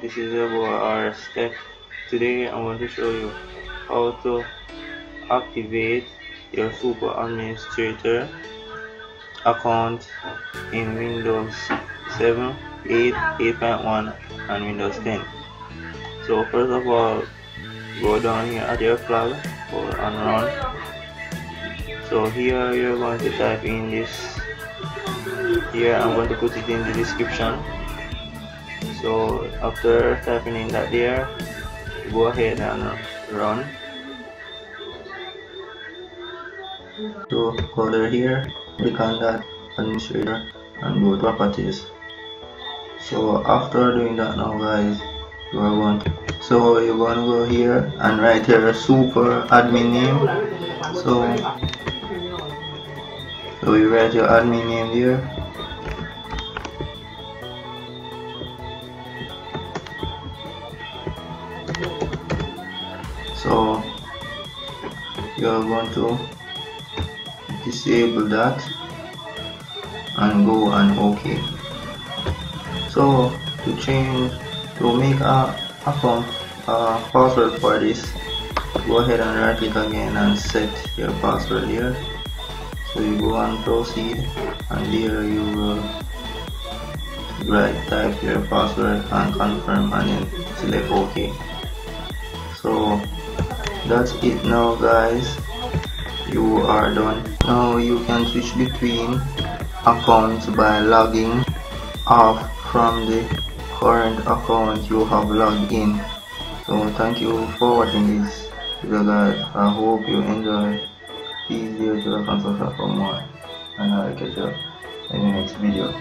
this is your boy RS Tech. Today I'm going to show you how to activate your super administrator account in Windows 7, 8, 8.1 and Windows 10. So first of all go down here at your flag and run. So here you're going to type in this here I'm going to put it in the description so after typing in that there go ahead and run. To there here click on that administrator and go to properties so after doing that now guys you are going to so you're going to go here and write here super admin name? So so you write your admin name here so you are going to disable that and go and ok. So to change to make a account a password for this go ahead and right click again and set your password here. So you go and proceed and here you will right type your password and confirm and then select ok. So that's it now guys? You are done. Now you can switch between accounts by logging off from the current account you have logged in. So thank you for watching this video guys. I hope you enjoy. Please leave your consult for more and i'll catch you in the next video